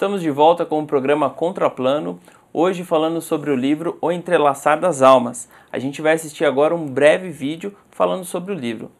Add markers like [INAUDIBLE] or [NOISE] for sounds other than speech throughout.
Estamos de volta com o programa Contraplano, hoje falando sobre o livro O Entrelaçar das Almas. A gente vai assistir agora um breve vídeo falando sobre o livro.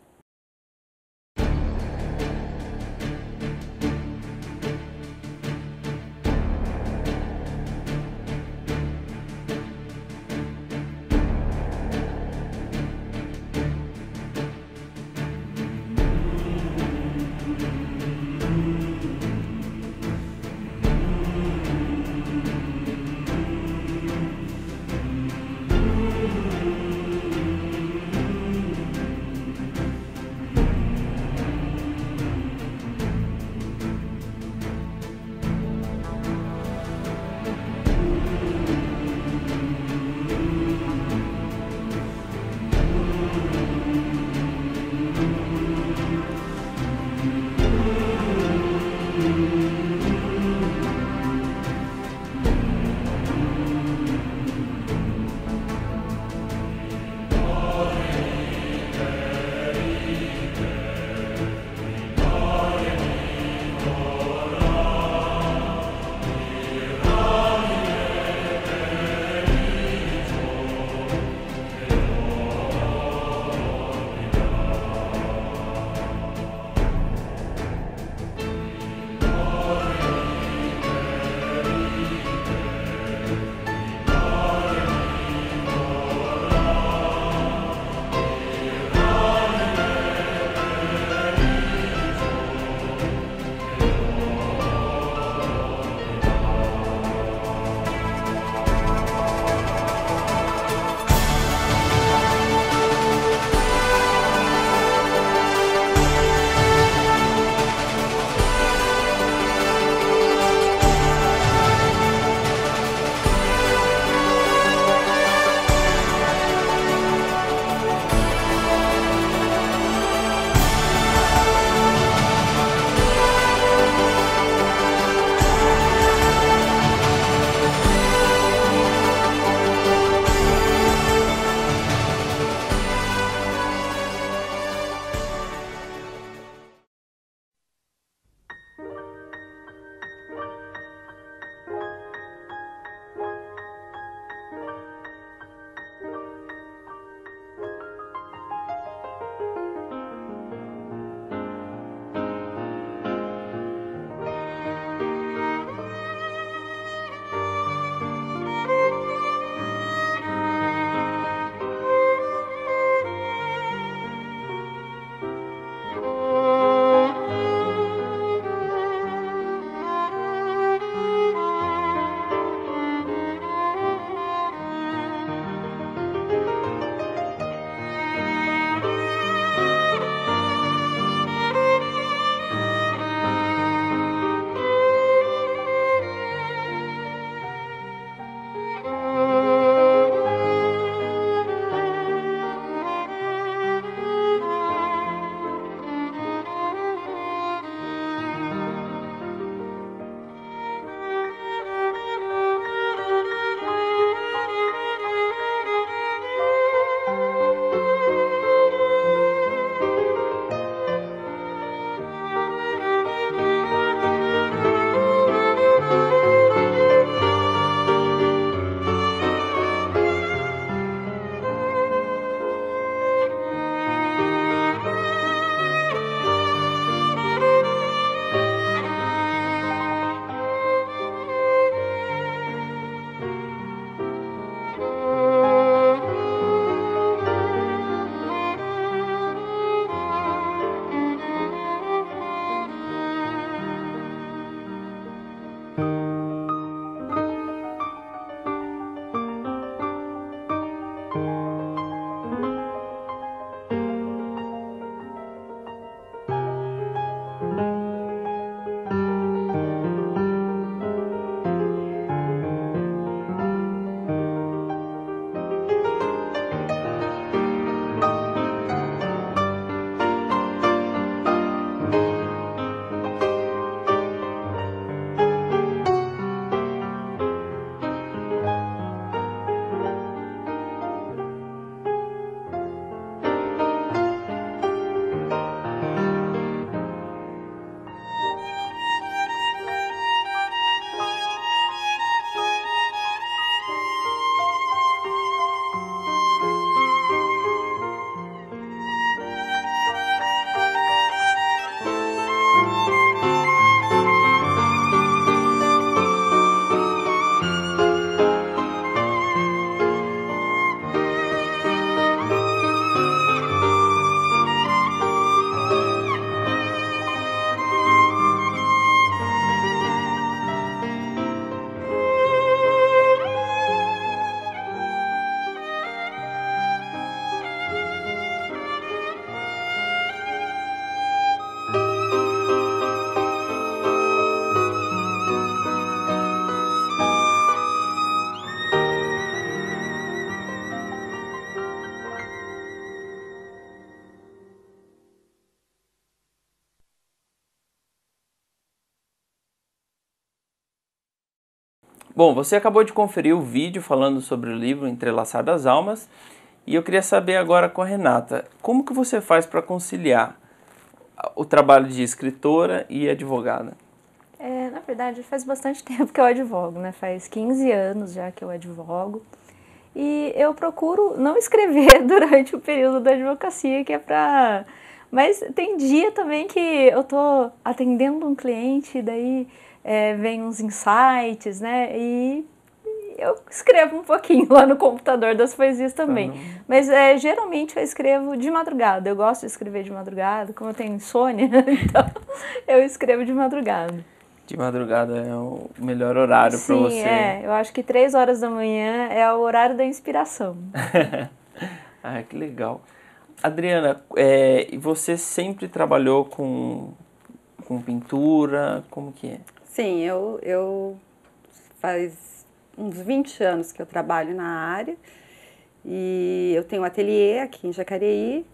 Bom, você acabou de conferir o vídeo falando sobre o livro Entrelaçar das Almas e eu queria saber agora com a Renata, como que você faz para conciliar o trabalho de escritora e advogada? É, na verdade, faz bastante [LAUGHS] tempo que eu advogo, né? Faz 15 anos já que eu advogo. E eu procuro não escrever [LAUGHS] durante o período da advocacia, que é para mas tem dia também que eu tô atendendo um cliente, daí é, vem uns insights, né? E eu escrevo um pouquinho [LAUGHS] lá no computador das poesias também. Mas é, geralmente eu escrevo de madrugada. Eu gosto de escrever de madrugada, como eu tenho insônia, [LAUGHS] então eu escrevo de madrugada. De madrugada é o melhor horário para você. Sim, é. Eu acho que três horas da manhã é o horário da inspiração. [LAUGHS] ah, que legal. Adriana, é, você sempre trabalhou com, com pintura? Como que é? Sim, eu, eu faz uns 20 anos que eu trabalho na área e eu tenho um ateliê aqui em Jacareí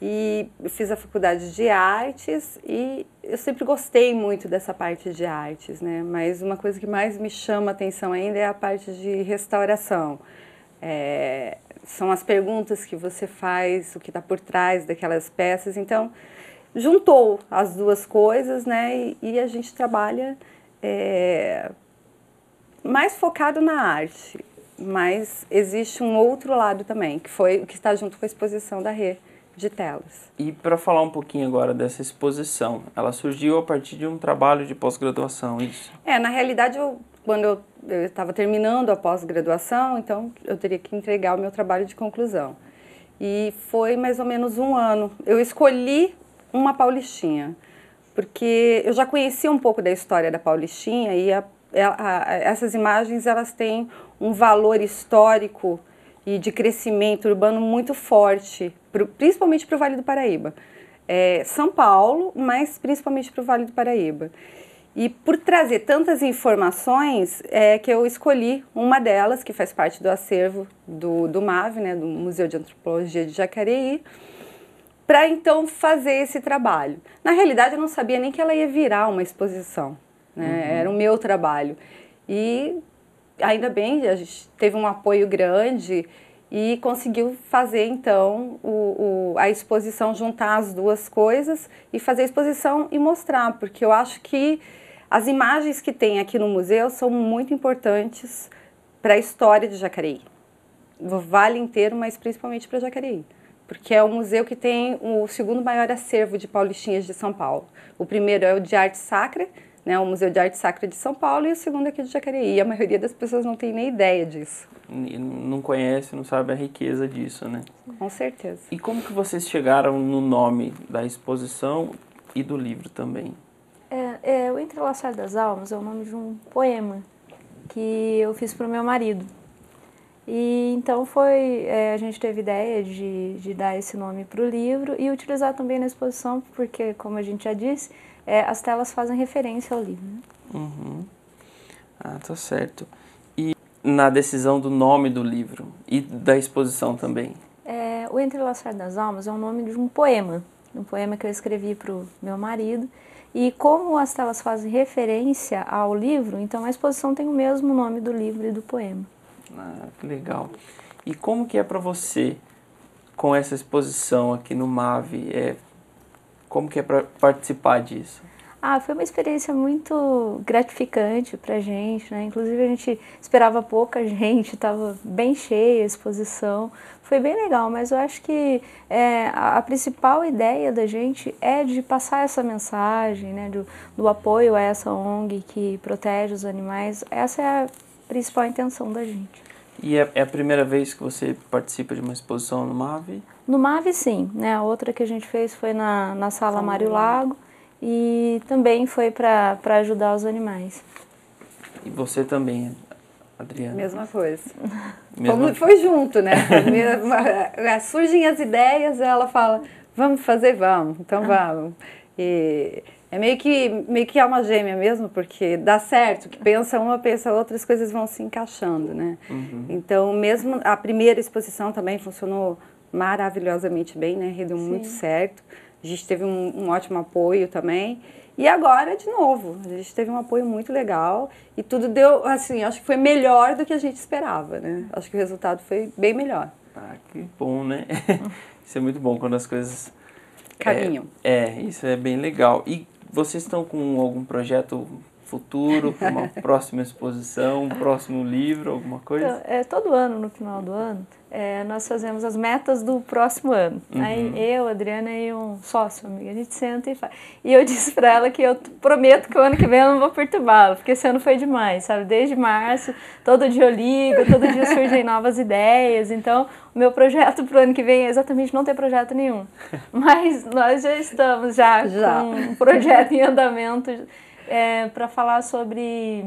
e fiz a faculdade de artes e eu sempre gostei muito dessa parte de artes, né? Mas uma coisa que mais me chama atenção ainda é a parte de restauração. É, são as perguntas que você faz, o que está por trás daquelas peças. Então, juntou as duas coisas, né? E, e a gente trabalha é, mais focado na arte, mas existe um outro lado também, que foi o que está junto com a exposição da Rê de telas. E para falar um pouquinho agora dessa exposição, ela surgiu a partir de um trabalho de pós-graduação, isso? É, na realidade eu quando eu estava terminando a pós-graduação, então eu teria que entregar o meu trabalho de conclusão. E foi mais ou menos um ano. Eu escolhi uma Paulistinha, porque eu já conhecia um pouco da história da Paulistinha e a, a, a, essas imagens elas têm um valor histórico e de crescimento urbano muito forte, pro, principalmente para o Vale do Paraíba. É, São Paulo, mas principalmente para o Vale do Paraíba. E por trazer tantas informações, é que eu escolhi uma delas, que faz parte do acervo do, do MAV, né, do Museu de Antropologia de Jacareí, para então fazer esse trabalho. Na realidade, eu não sabia nem que ela ia virar uma exposição, né? Uhum. era o meu trabalho. E ainda bem, a gente teve um apoio grande e conseguiu fazer então o, o, a exposição, juntar as duas coisas e fazer a exposição e mostrar, porque eu acho que as imagens que tem aqui no museu são muito importantes para a história de Jacareí. O Vale inteiro, mas principalmente para Jacareí. Porque é o museu que tem o segundo maior acervo de paulistinhas de São Paulo. O primeiro é o de arte sacra, né, o Museu de Arte Sacra de São Paulo, e o segundo aqui de Jacareí. E a maioria das pessoas não tem nem ideia disso. Não conhece, não sabe a riqueza disso, né? Com certeza. E como que vocês chegaram no nome da exposição e do livro também? É, o Entrelaçar das Almas é o nome de um poema que eu fiz para o meu marido. E então foi, é, a gente teve ideia de, de dar esse nome para o livro e utilizar também na exposição, porque, como a gente já disse, é, as telas fazem referência ao livro. Né? Uhum. Ah, tá certo. E na decisão do nome do livro e da exposição também? É, o Entrelaçar das Almas é o nome de um poema, um poema que eu escrevi para o meu marido e como as telas fazem referência ao livro, então a exposição tem o mesmo nome do livro e do poema. Ah, que legal. E como que é para você com essa exposição aqui no MAVE? É, como que é para participar disso? Ah, foi uma experiência muito gratificante pra gente, né? Inclusive a gente esperava pouca [LAUGHS] gente, estava bem cheia a exposição. Foi bem legal, mas eu acho que é, a, a, principal ideia da gente é de passar essa mensagem, né? Do, do apoio a essa ONG que protege os animais. Essa é a principal intenção da gente. E é, é a primeira vez que você participa de uma exposição no MAVE? No MAVE, sim. Né? A outra que a gente fez foi na, na Sala Mário Lago e também foi para ajudar os animais. E você também, Adriana? Mesma coisa. [LAUGHS] Mesma... Foi junto, né? [LAUGHS] [LAUGHS] Surgem as ideias, ela fala, vamos fazer, vamos, então ah. vamos. E é meio que, meio que alma gêmea mesmo, porque dá certo, que pensa uma, pensa outra, as coisas vão se encaixando, né? Uhum. Então, mesmo a primeira exposição também funcionou maravilhosamente bem, né? Deu muito certo. A gente teve um, um ótimo apoio também. E agora, de novo, a gente teve um apoio muito legal e tudo deu, assim, acho que foi melhor do que a gente esperava, né? Acho que o resultado foi bem melhor. Ah, que bom, né? [LAUGHS] isso é muito bom quando as coisas... Caminham. É, é, isso é bem legal. E vocês estão com algum projeto futuro, para uma [LAUGHS] próxima exposição, um próximo livro, alguma coisa? Então, é, todo ano, no final do ano, é, nós fazemos as metas do próximo ano. Uhum. Aí eu, Adriana e um sócio, amigo, a gente senta e faz. E eu [LAUGHS] disse para ela que eu prometo que o ano que vem eu não vou perturbá-la, porque esse ano foi demais, sabe? Desde março, todo dia eu ligo, todo dia surgem [LAUGHS] novas ideias. Então, o meu projeto para o ano que vem é exatamente não ter projeto nenhum. Mas nós já estamos já, já. com um projeto em andamento é, para falar sobre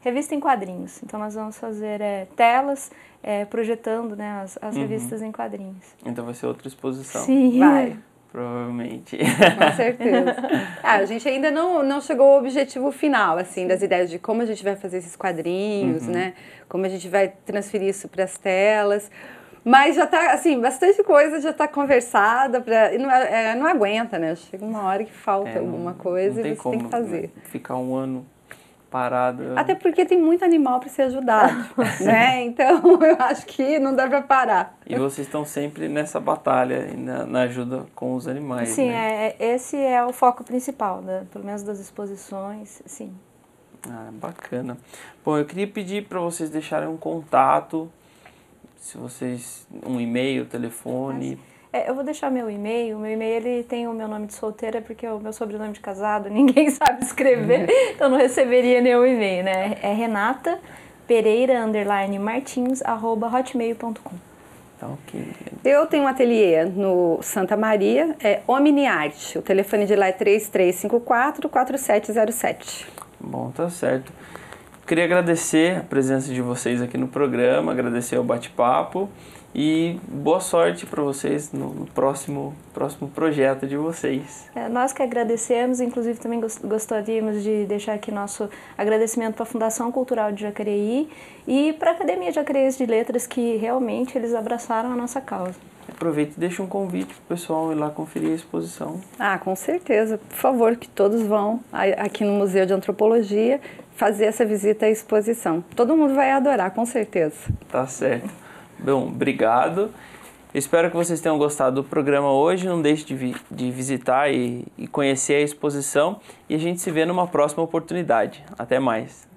revista em quadrinhos. Então nós vamos fazer é, telas é, projetando né, as, as uhum. revistas em quadrinhos. Então vai ser outra exposição. Sim. Vai. Provavelmente. Com certeza. [LAUGHS] Ah, a gente ainda não, não chegou ao objetivo final, assim, das ideias de como a gente vai fazer esses quadrinhos, uhum. né? Como a gente vai transferir isso para as telas. Mas já tá, assim, bastante coisa já tá conversada, pra, e não, é, é, não aguenta, né? Chega uma hora que falta é, alguma coisa e você como, tem que fazer. Ficar um ano parado. Até porque tem muito animal para ser ajudado, [LAUGHS] né? Então [LAUGHS] eu acho que não dá para parar. E vocês estão sempre nessa batalha, na, na ajuda com os animais. Sim, né? é, esse é o foco principal, né? pelo menos das exposições, sim. Ah, bacana. Bom, eu queria pedir para vocês deixarem um contato se vocês um e-mail, telefone. É, eu vou deixar meu e-mail. Meu e-mail ele tem o meu nome de solteira porque é o meu sobrenome de casado. [LAUGHS] Ninguém sabe escrever, então não receberia nenhum e-mail, né? É Renata Pereira underline Martins arroba hotmail.com. Tá ok. Eu tenho um ateliê no Santa Maria, é Omni Arte. O telefone de lá é 3354 4707. Bom, tá certo. Queria agradecer a presença de vocês aqui no programa, agradecer o bate-papo e boa sorte para vocês no próximo, próximo projeto de vocês. É, nós que agradecemos, inclusive também gostaríamos de deixar aqui nosso agradecimento para a Fundação Cultural de Jacareí e para a Academia de Jacareí de Letras, que realmente eles abraçaram a nossa causa. Aproveita e deixa um convite para o pessoal ir lá conferir a exposição. Ah, com certeza. Por favor, que todos vão aqui no Museu de Antropologia fazer essa visita à exposição. Todo mundo vai adorar, com certeza. Tá certo. Bom, obrigado. Espero que vocês tenham gostado do programa hoje. Não deixe de, vi de visitar e, e conhecer a exposição. E a gente se vê numa próxima oportunidade. Até mais.